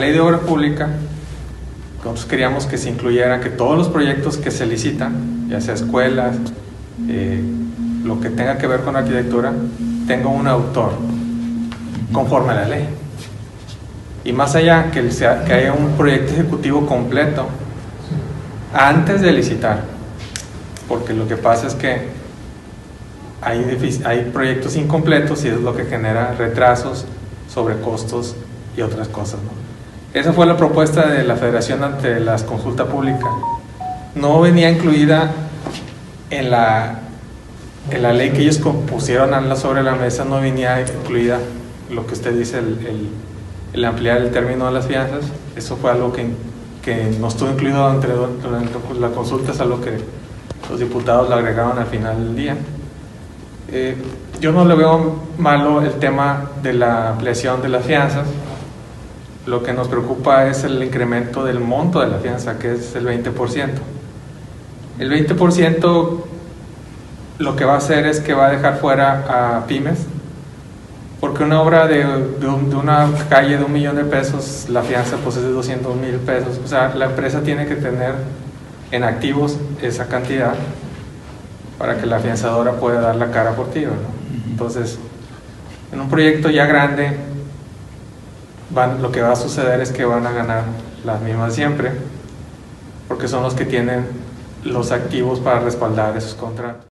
La ley de obra pública, nosotros queríamos que se incluyera que todos los proyectos que se licitan, ya sea escuelas, eh, lo que tenga que ver con arquitectura, tenga un autor conforme a la ley. Y más allá, que, haya un proyecto ejecutivo completo antes de licitar. Porque lo que pasa es que hay, proyectos incompletos y es lo que genera retrasos, sobrecostos y otras cosas. Esa fue la propuesta de la Federación ante las consultas públicas. No venía incluida en la, en la ley que ellos pusieron sobre la mesa, no venía incluida lo que usted dice, el, el, el ampliar el término de las fianzas. Eso fue algo que, que no estuvo incluido durante, durante la consulta, es algo que los diputados lo agregaron al final del día. Eh, yo no le veo malo el tema de la ampliación de las fianzas, lo que nos preocupa es el incremento del monto de la fianza, que es el 20%. El 20% lo que va a hacer es que va a dejar fuera a pymes, porque una obra de, de, una calle de un millón de pesos, la fianza pues es de 200 mil pesos. O sea, la empresa tiene que tener en activos esa cantidad para que la fianzadora pueda dar la cara por ti. ¿no? Entonces, en un proyecto ya grande, van, lo que va a suceder es que van a ganar las mismas siempre, porque son los que tienen los activos para respaldar esos contratos.